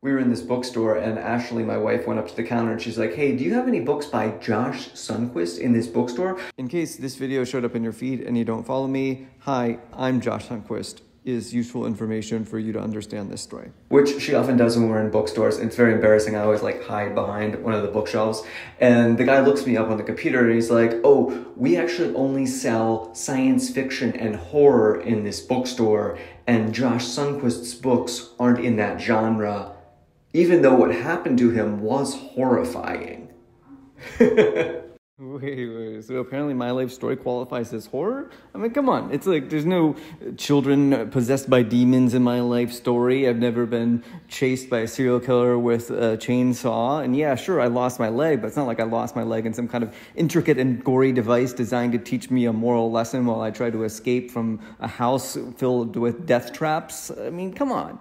We were in this bookstore and Ashley, my wife, went up to the counter and she's like, Hey, do you have any books by Josh Sundquist in this bookstore? In case this video showed up in your feed and you don't follow me, hi, I'm Josh Sundquist is useful information for you to understand this story. Which she often does when we're in bookstores. It's very embarrassing. I always like hide behind one of the bookshelves. And the guy looks me up on the computer and he's like, Oh, we actually only sell science fiction and horror in this bookstore. And Josh Sundquist's books aren't in that genre even though what happened to him was horrifying. wait, wait, so apparently my life story qualifies as horror? I mean, come on. It's like there's no children possessed by demons in my life story. I've never been chased by a serial killer with a chainsaw. And yeah, sure, I lost my leg, but it's not like I lost my leg in some kind of intricate and gory device designed to teach me a moral lesson while I try to escape from a house filled with death traps. I mean, come on.